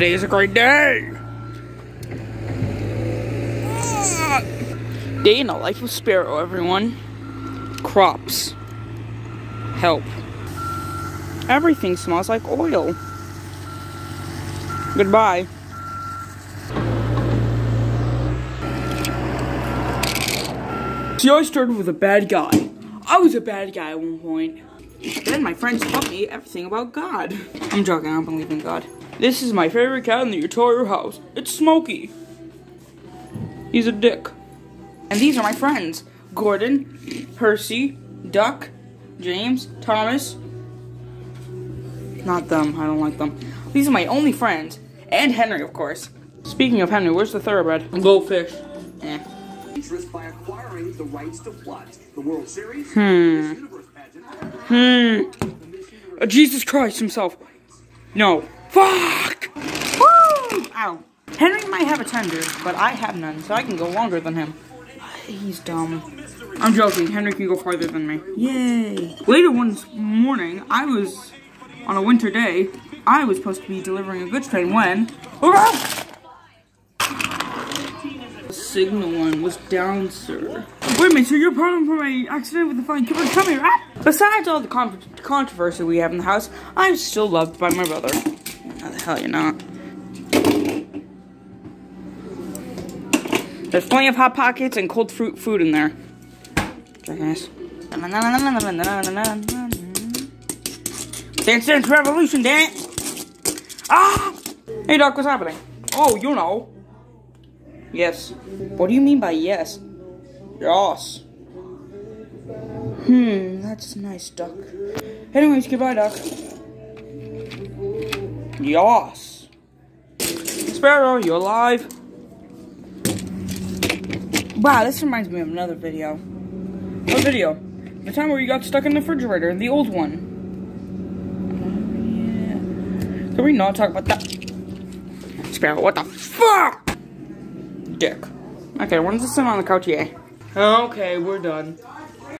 Today is a great day. Day in the life of Sparrow, oh, everyone. Crops. Help. Everything smells like oil. Goodbye. See, I started with a bad guy. I was a bad guy at one point. Then my friends taught me everything about God. I'm joking, I don't believe in God. This is my favorite cat in the entire house. It's Smokey. He's a dick. And these are my friends. Gordon, Percy, Duck, James, Thomas. Not them, I don't like them. These are my only friends. And Henry, of course. Speaking of Henry, where's the thoroughbred? Goldfish. Eh. interest by acquiring the rights to what? The World Series? Hmm. Miss Universe pageant? Hmm. Uh, Jesus Christ himself. No. Fuck! Woo! Ow. Henry might have a tender, but I have none, so I can go longer than him. He's dumb. I'm joking. Henry can go farther than me. Yay. Later one morning, I was on a winter day. I was supposed to be delivering a goods train when. Signal one was down, sir. Wait a minute, so you're pardoned for my accident with the flying kipper? Come here, ah! Besides all the con controversy we have in the house, I'm still loved by my brother. How the hell you're not? There's plenty of hot pockets and cold fruit food in there. Jackass. Dance Dance Revolution dance! Ah! Hey Doc, what's happening? Oh, you know. Yes. What do you mean by yes? Yes. Hmm, that's nice, Duck. Anyways, goodbye, Duck. Yes. Sparrow, you're alive? Wow, this reminds me of another video. What video? The time where you got stuck in the refrigerator, the old one. Yeah. Can we not talk about that? Sparrow, what the fuck? Dick. Okay, when does this sit on the? Yeah. Okay, we're done.